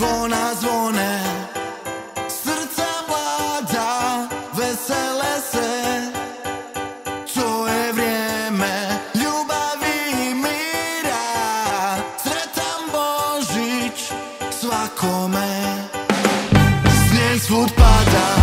Zvona zvone. Srca vlada Vesele se. To je vrijeme Ljubavi i mira. Sretan Božić Svakome. Snijeg svud pada.